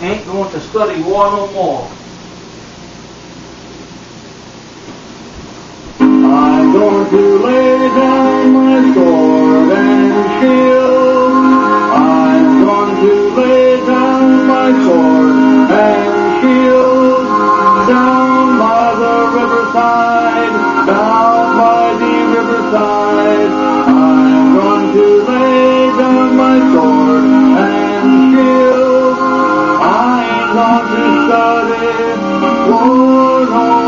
ain't going to study war no more. I'm going to lay down my sword and shield. I'm going to lay down my sword and shield. Down by the riverside, down by the riverside. I'm going to lay down my sword. Father, Father, oh Lord.